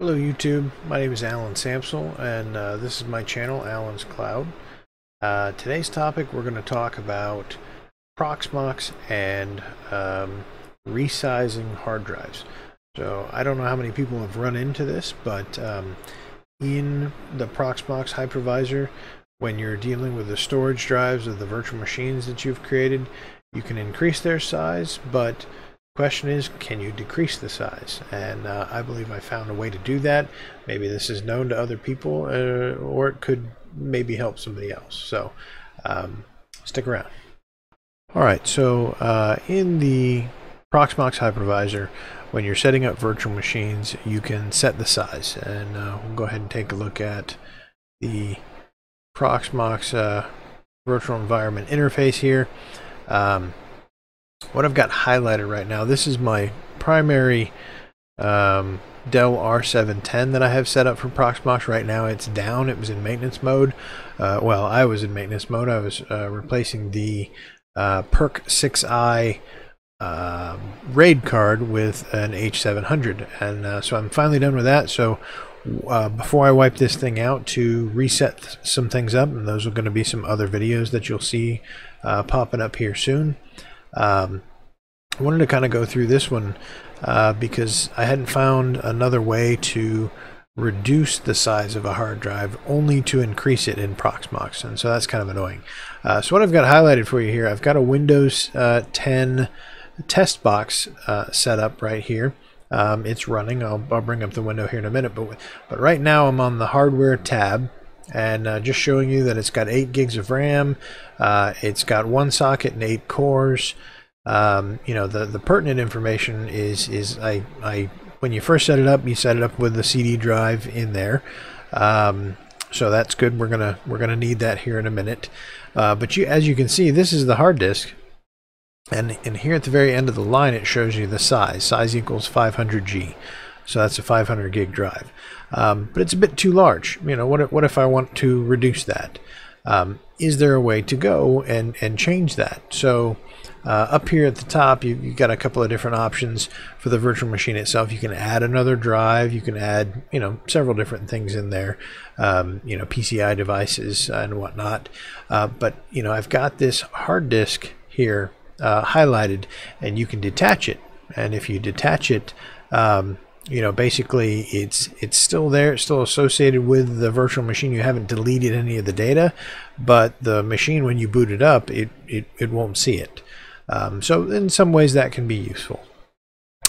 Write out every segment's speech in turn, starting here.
Hello YouTube, my name is Allen Sampsell and uh, this is my channel Alan's Cloud. Uh, today's topic we're going to talk about Proxmox and um, resizing hard drives. So I don't know how many people have run into this, but um, in the Proxmox hypervisor, when you're dealing with the storage drives of the virtual machines that you've created, you can increase their size, but question is can you decrease the size? And uh, I believe I found a way to do that. Maybe this is known to other people uh, or it could maybe help somebody else. So um, stick around. Alright so uh, in the Proxmox hypervisor when you're setting up virtual machines you can set the size. And uh, we'll go ahead and take a look at the Proxmox uh, virtual environment interface here. Um, what I've got highlighted right now, this is my primary um, Dell R710 that I have set up for Proxmox. Right now it's down. It was in maintenance mode. Uh, well, I was in maintenance mode. I was uh, replacing the uh, PERC 6i um, RAID card with an H700. And uh, so I'm finally done with that. So uh, before I wipe this thing out to reset some things up, and those are going to be some other videos that you'll see uh, popping up here soon. Um, I wanted to kind of go through this one uh, because I hadn't found another way to reduce the size of a hard drive only to increase it in Proxmox and so that's kind of annoying. Uh, so what I've got highlighted for you here, I've got a Windows uh, 10 test box uh, set up right here. Um, it's running. I'll, I'll, bring up the window here in a minute, but but right now I'm on the hardware tab and uh, just showing you that it's got 8 gigs of RAM, uh, it's got one socket and 8 cores. Um, you know, the, the pertinent information is, is I, I, when you first set it up, you set it up with the CD drive in there. Um, so that's good. We're gonna we're gonna need that here in a minute. Uh, but you, as you can see, this is the hard disk, and and here at the very end of the line, it shows you the size. Size equals 500G. So that's a 500 gig drive. Um, but it's a bit too large. You know, what if, what if I want to reduce that? Um, is there a way to go and, and change that? So uh, up here at the top, you, have got a couple of different options for the virtual machine itself. You can add another drive. You can add, you know, several different things in there, um, you know, PCI devices and whatnot. Uh, but, you know, I've got this hard disk here uh, highlighted and you can detach it. And if you detach it, um, you know basically it's it's still there it's still associated with the virtual machine. You haven't deleted any of the data but the machine when you boot it up it it, it won't see it. Um, so in some ways that can be useful.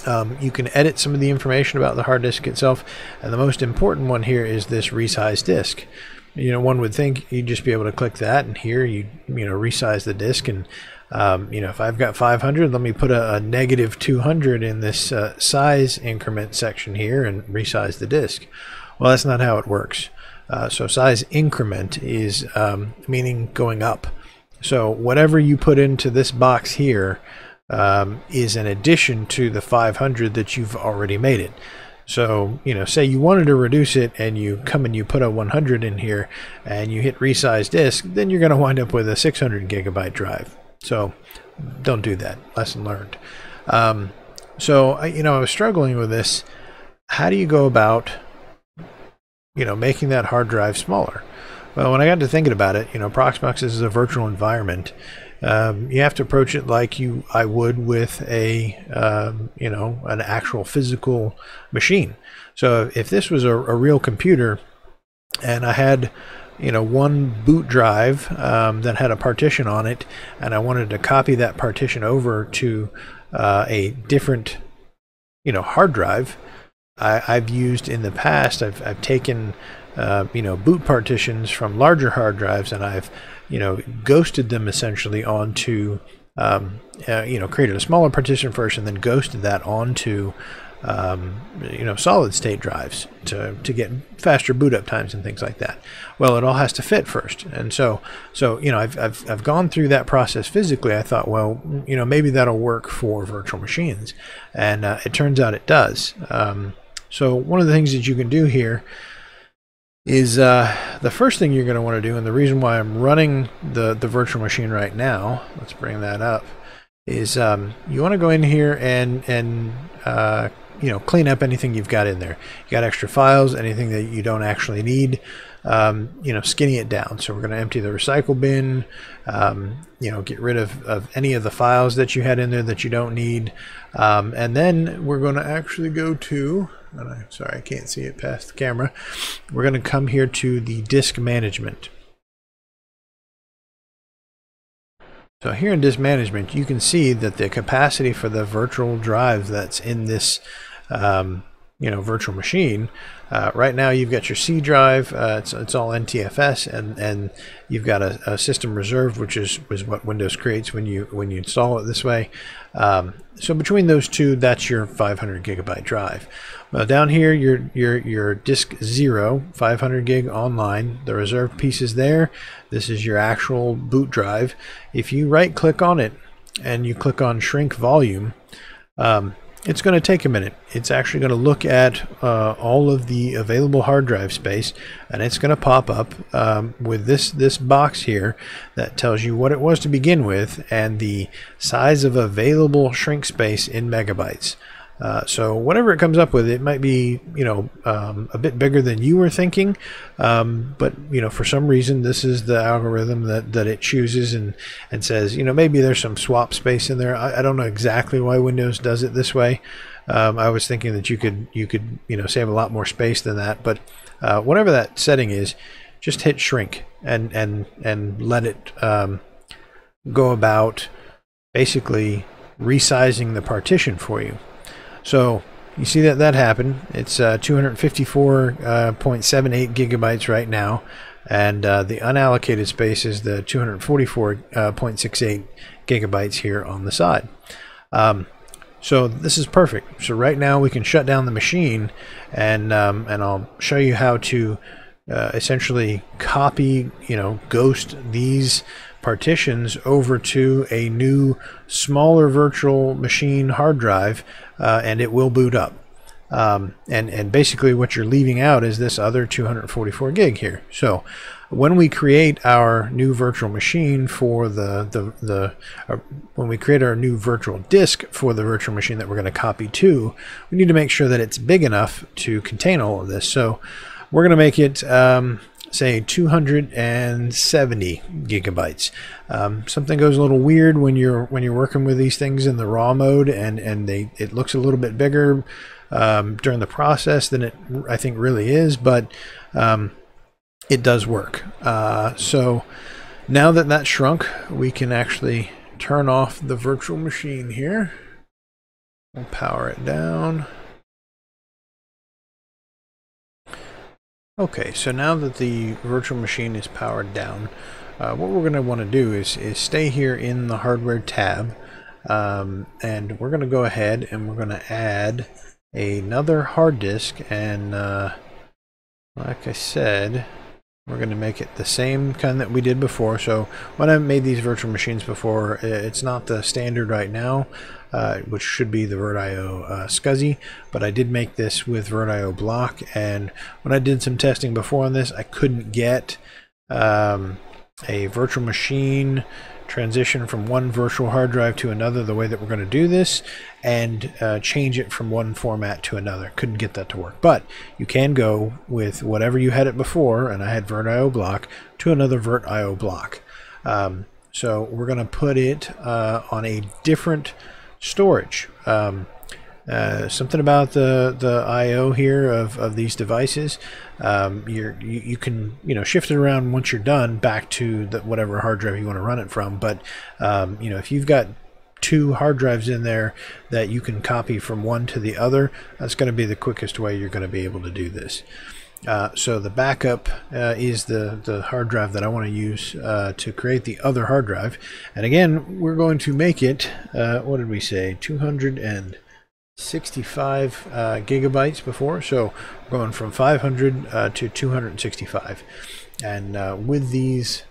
Um, you can edit some of the information about the hard disk itself and the most important one here is this resize disk. You know one would think you'd just be able to click that and here you you know resize the disk and um, you know, if I've got 500, let me put a, a negative 200 in this uh, size increment section here and resize the disk. Well, that's not how it works. Uh, so size increment is um, meaning going up. So whatever you put into this box here um, is an addition to the 500 that you've already made it. So, you know, say you wanted to reduce it and you come and you put a 100 in here and you hit resize disk, then you're going to wind up with a 600 gigabyte drive. So don't do that. Lesson learned. Um, so, I, you know, I was struggling with this. How do you go about, you know, making that hard drive smaller? Well, when I got to thinking about it, you know, Proxmox is a virtual environment. Um, you have to approach it like you I would with a um, you know an actual physical machine. So if this was a, a real computer, and I had you know one boot drive um, that had a partition on it and I wanted to copy that partition over to uh, a different you know hard drive. I, have used in the past I've, I've taken uh, you know boot partitions from larger hard drives and I've you know ghosted them essentially onto um, uh, you know created a smaller partition first and then ghosted that onto um, you know, solid state drives to, to get faster boot up times and things like that. Well, it all has to fit first. And so, so, you know, I've, I've, I've gone through that process physically. I thought, well, you know, maybe that'll work for virtual machines. And uh, it turns out it does. Um, so one of the things that you can do here is uh, the first thing you're going to want to do, and the reason why I'm running the, the virtual machine right now, let's bring that up, is um, you want to go in here and, and uh, you know clean up anything you've got in there. You got extra files, anything that you don't actually need. Um, you know, skinny it down. So we're going to empty the recycle bin. Um, you know, get rid of, of any of the files that you had in there that you don't need. Um, and then we're going to actually go to. I, sorry, I can't see it past the camera. We're going to come here to the disk management. So here in disk management, you can see that the capacity for the virtual drive that's in this um, you know virtual machine. Uh, right now, you've got your C drive. Uh, it's, it's all NTFS, and and you've got a, a, system reserved, which is was what Windows creates when you when you install it this way. Um, so between those two, that's your 500 gigabyte drive. Well, down here, your your your disk zero, 500 gig online. The reserved piece is there. This is your actual boot drive. If you right click on it and you click on shrink volume, um, it's going to take a minute. It's actually going to look at uh, all of the available hard drive space and it's going to pop up um, with this this box here that tells you what it was to begin with and the size of available shrink space in megabytes. Uh, so whatever it comes up with, it might be you know um, a bit bigger than you were thinking, um, but you know for some reason this is the algorithm that, that it chooses and and says you know maybe there's some swap space in there. I, I don't know exactly why Windows does it this way. Um, I was thinking that you could you could you know save a lot more space than that, but uh, whatever that setting is, just hit shrink and and and let it um, go about basically resizing the partition for you. So you see that that happened. It's uh, 254.78 uh, gigabytes right now, and uh, the unallocated space is the 244.68 uh, gigabytes here on the side. Um, so this is perfect. So right now we can shut down the machine, and um, and I'll show you how to uh, essentially copy, you know, ghost these partitions over to a new smaller virtual machine hard drive uh, and it will boot up. Um, and, and basically what you're leaving out is this other 244 gig here. So when we create our new virtual machine for the, the, the uh, when we create our new virtual disk for the virtual machine that we're going to copy to, we need to make sure that it's big enough to contain all of this. So we're going to make it um, say 270 gigabytes. Um, something goes a little weird when you're when you're working with these things in the raw mode, and and they it looks a little bit bigger um, during the process than it I think really is, but um, it does work. Uh, so now that that's shrunk, we can actually turn off the virtual machine here. We'll power it down. Okay, so now that the virtual machine is powered down, uh, what we're going to want to do is, is stay here in the hardware tab um, and we're going to go ahead and we're going to add another hard disk and uh, like I said we're going to make it the same kind that we did before. So when I made these virtual machines before it's not the standard right now uh, which should be the VirtIO uh, SCSI, but I did make this with VirtIO block, and when I did some testing before on this, I couldn't get um, a virtual machine transition from one virtual hard drive to another the way that we're going to do this and uh, change it from one format to another. Couldn't get that to work. But you can go with whatever you had it before, and I had VirtIO block, to another VirtIO block. Um, so we're going to put it uh, on a different storage. Um, uh, something about the the I/O here of, of these devices. Um, you you can you know shift it around once you're done back to the, whatever hard drive you want to run it from. But um, you know if you've got two hard drives in there that you can copy from one to the other, that's going to be the quickest way you're going to be able to do this. Uh, so the backup uh, is the, the hard drive that I want to use uh, to create the other hard drive. And again, we're going to make it, uh, what did we say, 265 uh, gigabytes before. So going from 500 uh, to 265. And with these,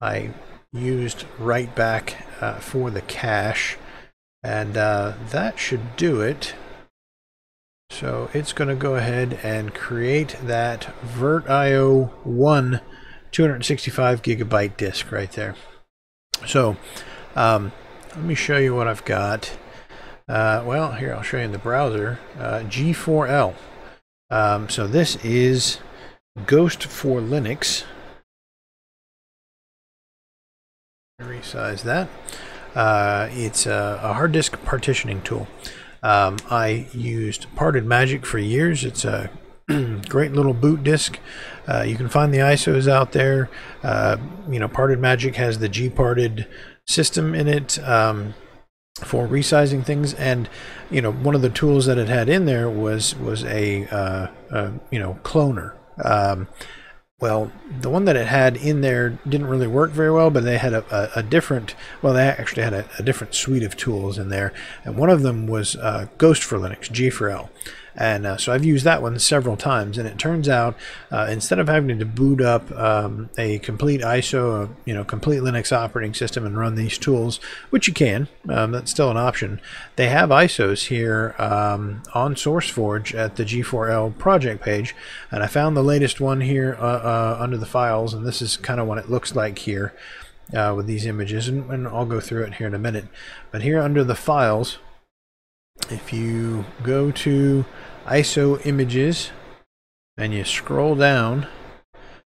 I used write back for the cache. And that should do it. So it's going to go ahead and create that VirtIO 1 265 gigabyte disk right there. So um, let me show you what I've got. Uh, well, here I'll show you in the browser. Uh, G4L. Um, so this is Ghost for Linux. Resize that. Uh, it's a, a, hard disk partitioning tool. Um, I used Parted Magic for years. It's a great little boot disk. Uh, you can find the ISOs out there. Uh, you know, Parted Magic has the G-parted system in it um, for resizing things, and you know, one of the tools that it had in there was was a, uh, a you know cloner. Um, well, the one that it had in there didn't really work very well, but they had a, a, a different, well, they actually had a, a, different suite of tools in there. And one of them was uh, Ghost for Linux, G4L. And uh, so I've used that one several times, and it turns out uh, instead of having to boot up um, a complete ISO, a, you know, complete Linux operating system and run these tools, which you can, um, that's still an option. They have ISOs here um, on SourceForge at the G4L project page, and I found the latest one here uh, uh, under the files, and this is kind of what it looks like here. Uh, with these images, and, and I'll go through it here in a minute. But here under the files, if you go to ISO images and you scroll down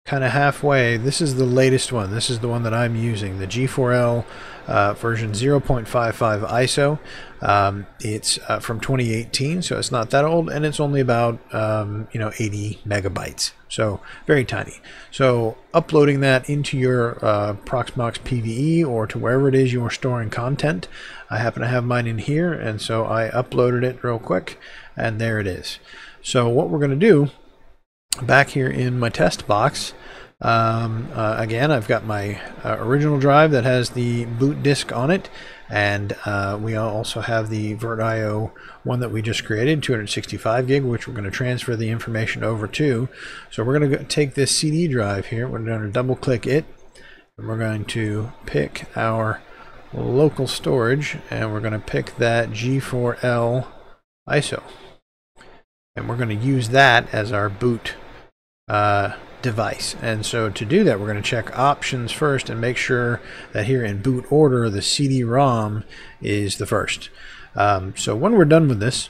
kind of halfway, this is the latest one. This is the one that I'm using, the G4L uh, version 0.55 ISO. Um, it's uh, from 2018, so it's not that old, and it's only about um, you know 80 megabytes, so very tiny. So uploading that into your uh, Proxmox PVE or to wherever it is you are storing content, I happen to have mine in here, and so I uploaded it real quick, and there it is. So what we're going to do back here in my test box um, uh, again, I've got my uh, original drive that has the boot disk on it, and uh, we also have the VirtIO one that we just created, 265 gig, which we're going to transfer the information over to. So we're going to take this CD drive here, we're going to double click it, and we're going to pick our local storage, and we're going to pick that G4L ISO. And we're going to use that as our boot uh, device. And so to do that, we're going to check options first and make sure that here in boot order, the CD-ROM is the first. Um, so when we're done with this,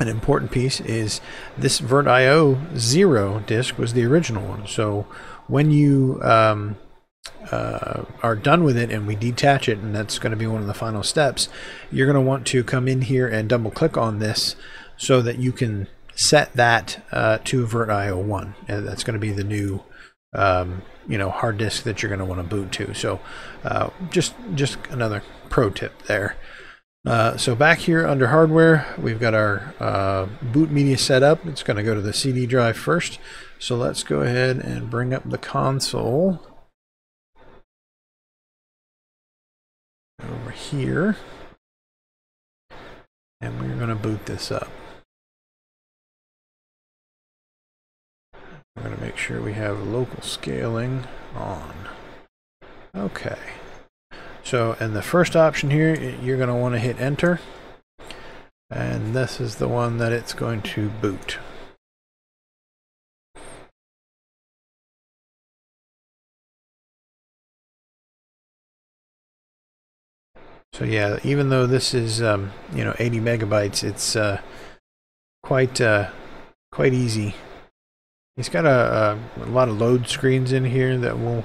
an important piece is this VirtIO 0 disk was the original one. So when you um, uh, are done with it and we detach it, and that's going to be one of the final steps, you're going to want to come in here and double click on this so that you can set that uh, to VirtIO 1. And that's going to be the new um, you know hard disk that you're going to want to boot to. So uh, just just another pro tip there. Uh, so back here under hardware, we've got our uh, boot media set up. It's going to go to the CD drive first. So let's go ahead and bring up the console over here. And we're going to boot this up. I'm going to make sure we have local scaling on. Okay. So, in the first option here, you're going to want to hit enter. And this is the one that it's going to boot. So yeah, even though this is um, you know 80 megabytes, it's uh, quite uh, quite easy He's got a, a, a lot of load screens in here that we'll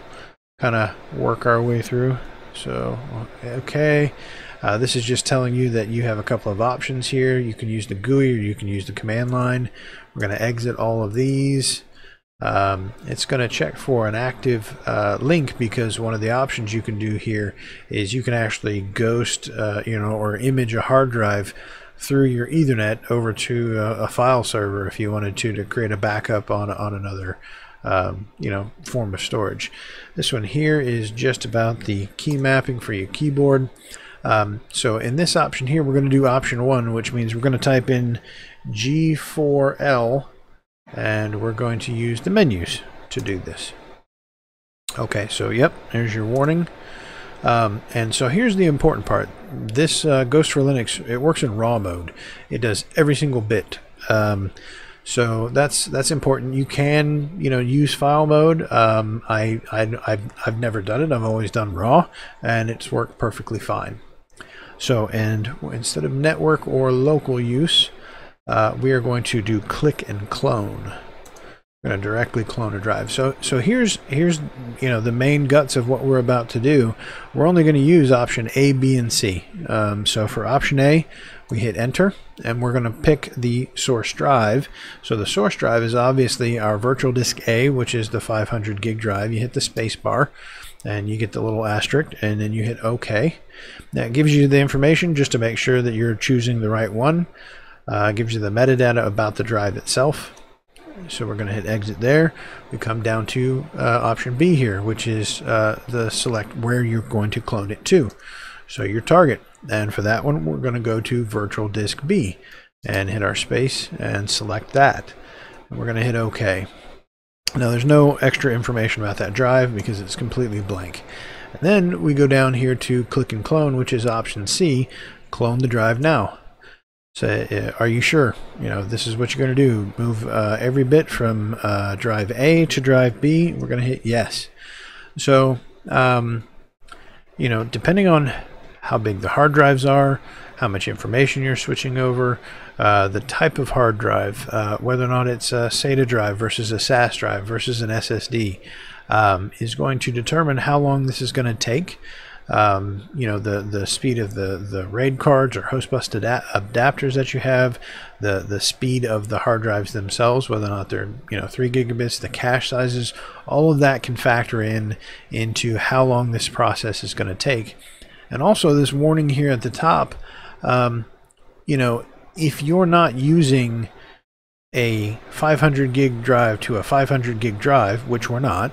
kind of work our way through. So, okay. Uh, this is just telling you that you have a couple of options here. You can use the GUI or you can use the command line. We're going to exit all of these. Um, it's going to check for an active uh, link because one of the options you can do here is you can actually ghost, uh, you know, or image a hard drive through your Ethernet over to a, a, file server if you wanted to to create a backup on on another um, you know form of storage. This one here is just about the key mapping for your keyboard. Um, so in this option here, we're going to do option one, which means we're going to type in G4L and we're going to use the menus to do this. Okay, so yep, there's your warning. Um, and so here's the important part. This uh, Ghost for Linux, it works in raw mode. It does every single bit. Um, so that's that's important. You can you know use file mode. Um, I, I I've, I've never done it. I've always done raw, and it's worked perfectly fine. So, and instead of network or local use, uh, we are going to do click and clone. Going to directly clone a drive. So, so here's here's you know the main guts of what we're about to do. We're only going to use option A, B, and C. Um, so for option A, we hit enter, and we're going to pick the source drive. So the source drive is obviously our virtual disk A, which is the 500 gig drive. You hit the space bar, and you get the little asterisk, and then you hit OK. That gives you the information just to make sure that you're choosing the right one. Uh, gives you the metadata about the drive itself. So we're going to hit exit there. We come down to uh, option B here, which is uh, the select where you're going to clone it to. So your target. And for that one, we're going to go to virtual disk B and hit our space and select that. And we're going to hit OK. Now there's no extra information about that drive because it's completely blank. And then we go down here to click and clone, which is option C, clone the drive now. Say, uh, are you sure? You know, this is what you're going to do. Move uh, every bit from uh, drive A to drive B. We're going to hit yes. So, um, you know, depending on how big the hard drives are, how much information you're switching over, uh, the type of hard drive, uh, whether or not it's a SATA drive versus a SAS drive versus an SSD, um, is going to determine how long this is going to take um, you know the the speed of the the RAID cards or host bus adapters that you have, the the speed of the hard drives themselves, whether or not they're you know three gigabits, the cache sizes, all of that can factor in into how long this process is going to take, and also this warning here at the top, um, you know if you're not using a 500 gig drive to a 500 gig drive, which we're not,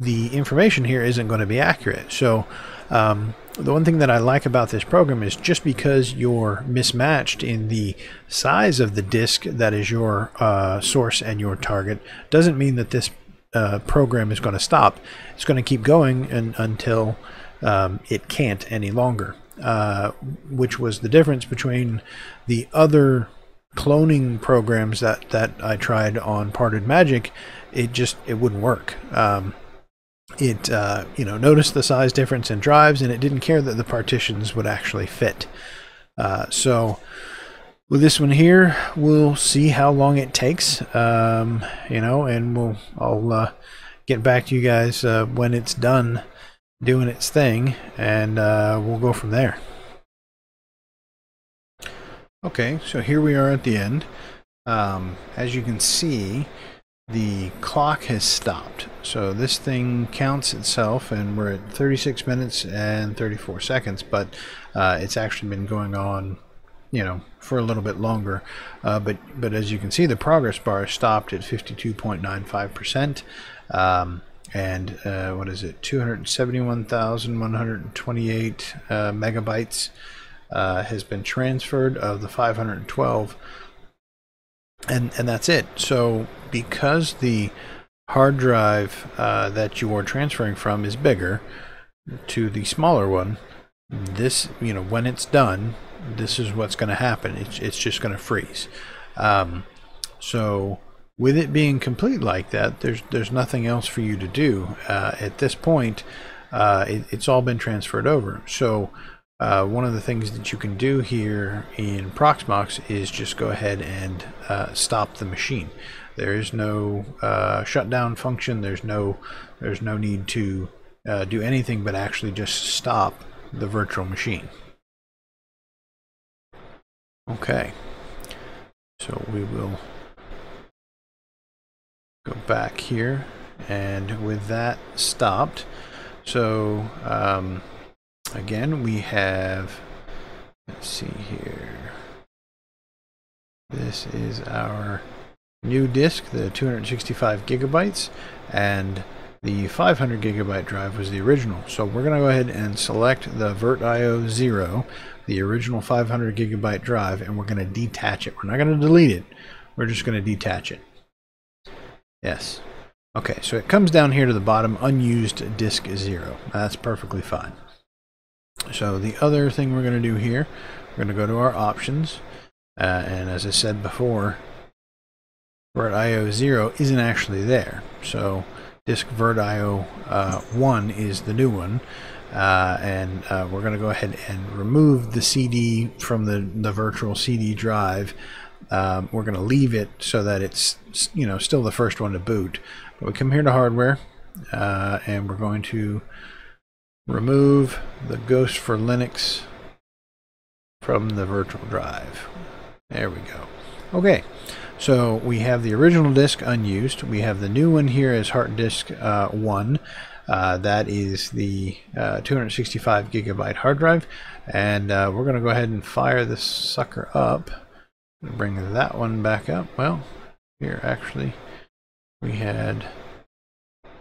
the information here isn't going to be accurate. So um, the one thing that I like about this program is just because you're mismatched in the size of the disk that is your uh, source and your target doesn't mean that this uh, program is going to stop. It's going to keep going and, until um, it can't any longer, uh, which was the difference between the other cloning programs that, that I tried on Parted Magic. It just it wouldn't work. Um, it uh, you know noticed the size difference in drives and it didn't care that the partitions would actually fit. Uh, so with this one here we'll see how long it takes um, you know and we'll I'll uh, get back to you guys uh, when it's done doing its thing and uh, we'll go from there. Okay so here we are at the end. Um, as you can see the clock has stopped. So this thing counts itself, and we're at 36 minutes and 34 seconds, but uh, it's actually been going on, you know, for a little bit longer. Uh, but but as you can see, the progress bar stopped at 52.95 percent. Um, and uh, what is it? 271,128 uh, megabytes uh, has been transferred of the 512 and and that's it. So because the hard drive uh, that you are transferring from is bigger to the smaller one, this you know when it's done, this is what's going to happen. It's it's just going to freeze. Um, so with it being complete like that, there's there's nothing else for you to do uh, at this point. Uh, it, it's all been transferred over. So uh, one of the things that you can do here in Proxmox is just go ahead and uh, stop the machine. There is no uh, shutdown function. There's no there's no need to uh, do anything but actually just stop the virtual machine. Okay, so we will go back here, and with that stopped, so. Um, again, we have, let's see here. This is our new disk, the 265 gigabytes, and the 500 gigabyte drive was the original. So we're going to go ahead and select the VirtIO 0, the original 500 gigabyte drive, and we're going to detach it. We're not going to delete it. We're just going to detach it. Yes. Okay, so it comes down here to the bottom, unused disk 0. That's perfectly fine. So the other thing we're going to do here, we're going to go to our options. Uh, and as I said before, VirtIO 0 isn't actually there. So disk VirtIO uh, 1 is the new one. uh, and uh, we're going to go ahead and remove the CD from the, the virtual CD drive. Um, we're going to leave it so that it's you know still the first one to boot. But we come here to hardware, uh, and we're going to remove the Ghost for Linux from the virtual drive. There we go. Okay, so we have the original disk unused. We have the new one here as hard disk uh, 1. Uh, that is the uh, 265 gigabyte hard drive. And uh, we're going to go ahead and fire this sucker up. Bring that one back up. Well, here actually we had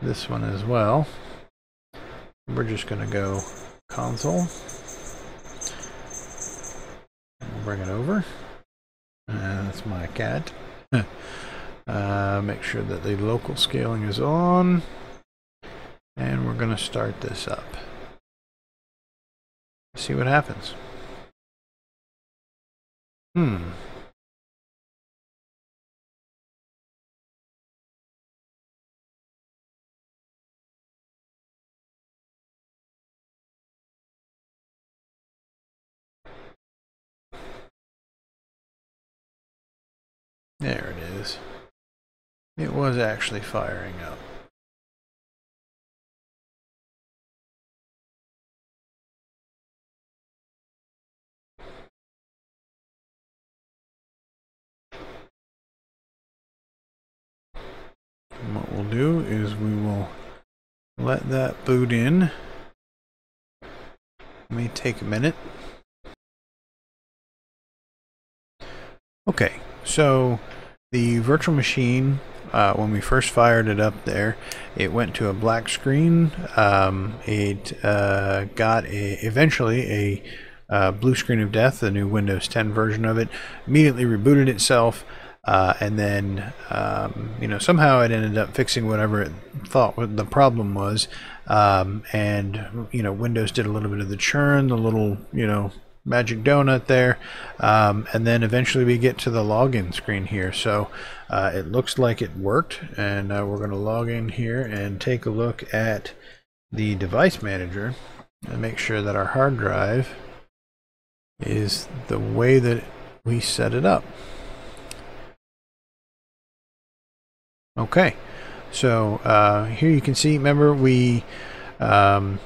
this one as well. We're just going to go console. We'll bring it over. Uh, that's my cat. uh, make sure that the local scaling is on. And we're going to start this up. See what happens. Hmm. There it is. It was actually firing up. And what we'll do is we will let that boot in. It may take a minute. Okay, so the virtual machine, uh, when we first fired it up there, it went to a black screen. Um, it uh, got a, eventually a uh, blue screen of death, the new Windows 10 version of it, immediately rebooted itself. Uh, and then, um, you know, somehow it ended up fixing whatever it thought the problem was. Um, and, you know, Windows did a little bit of the churn, the little, you know, magic donut there. Um, and then eventually we get to the login screen here. So uh, it looks like it worked. And uh, we're going to log in here and take a look at the device manager and make sure that our hard drive is the way that we set it up. Okay. So uh, here you can see remember we um,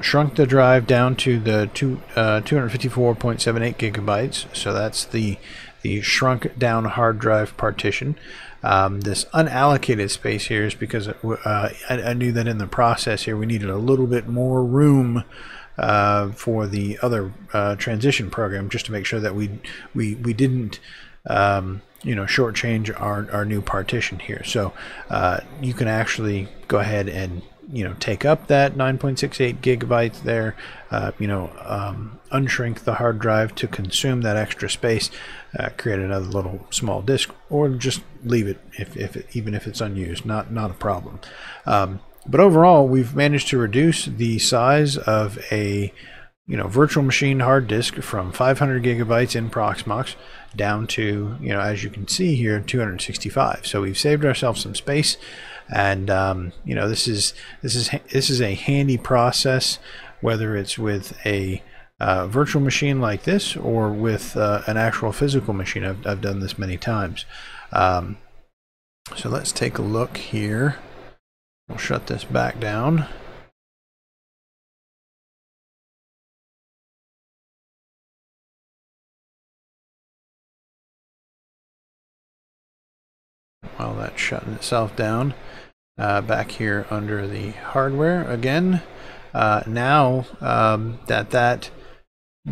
shrunk the drive down to the two, uh, 254.78 gigabytes. So that's the the shrunk down hard drive partition. Um, this unallocated space here is because uh, I, I, knew that in the process here we needed a little bit more room uh, for the other uh, transition program just to make sure that we we we didn't um, you know shortchange our, our new partition here. So uh, you can actually go ahead and you know take up that 9.68 gigabytes there uh, you know um, unshrink the hard drive to consume that extra space uh, create another little small disk or just leave it if, if it, even if it's unused not not a problem. Um, but overall we've managed to reduce the size of a you know virtual machine hard disk from 500 gigabytes in Proxmox down to you know as you can see here 265 so we've saved ourselves some space and um, you know this is this is this is a handy process whether it's with a uh, virtual machine like this or with uh, an actual physical machine. I've, I've done this many times. Um, so let's take a look here. We'll shut this back down. While that's shutting itself down uh, back here under the hardware again. Uh, now um, that that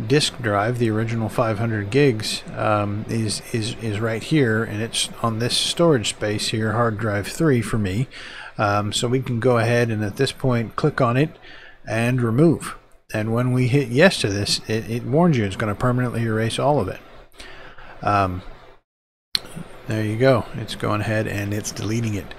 disk drive, the original 500 gigs, um, is is is right here, and it's on this storage space here, hard drive three for me. Um, so we can go ahead and at this point click on it and remove. And when we hit yes to this, it, it warns you it's going to permanently erase all of it. Um, there you go. It's going ahead and it's deleting it.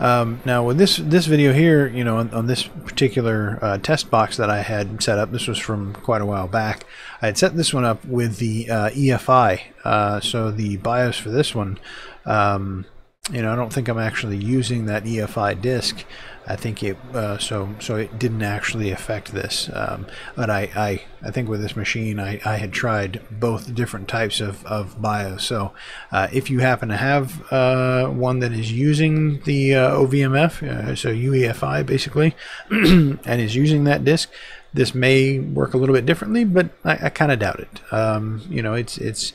Um, now with this this video here, you know, on, on this particular uh, test box that I had set up, this was from quite a while back. I had set this one up with the uh, EFI, uh, so the BIOS for this one um, you know, I don't think I'm actually using that EFI disk. I think it uh, so so it didn't actually affect this. Um, but I, I I think with this machine I, I had tried both different types of, of BIOS. So uh, if you happen to have uh, one that is using the uh, OVMF, uh, so UEFI basically, and is using that disk, this may work a little bit differently. But I, I kind of doubt it. Um, you know, it's it's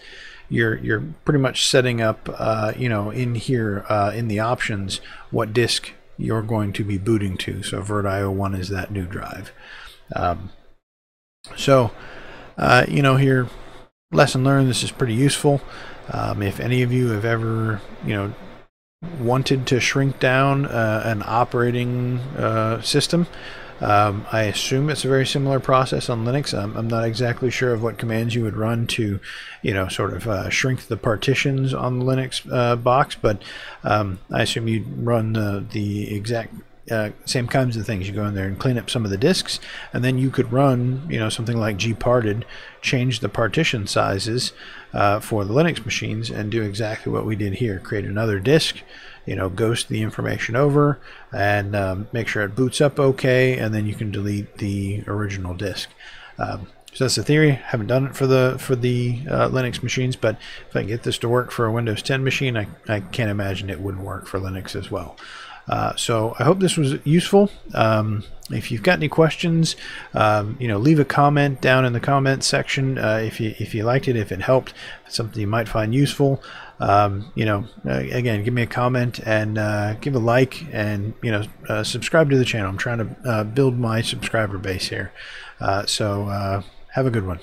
you're you're pretty much setting up uh, you know in here uh, in the options what disk you're going to be booting to. So VirtIO1 is that new drive. Um, so uh, you know here lesson learned this is pretty useful. Um, if any of you have ever you know wanted to shrink down uh, an operating uh, system um, I assume it's a very similar process on Linux. I'm, I'm, not exactly sure of what commands you would run to, you know, sort of uh, shrink the partitions on the Linux uh, box, but um, I assume you'd run the, the exact uh, same kinds of things. You go in there and clean up some of the disks, and then you could run, you know, something like gparted, change the partition sizes uh, for the Linux machines, and do exactly what we did here. Create another disk, you know, ghost the information over and um, make sure it boots up okay, and then you can delete the original disk. Um, so that's the theory. Haven't done it for the for the uh, Linux machines, but if I get this to work for a Windows 10 machine, I, I can't imagine it wouldn't work for Linux as well. Uh, so I hope this was useful. Um, if you've got any questions, um, you know, leave a comment down in the comment section uh, if you if you liked it, if it helped, something you might find useful. Um, you know, uh, again, give me a comment and uh, give a like and you know uh, subscribe to the channel. I'm trying to uh, build my subscriber base here. so have a good one.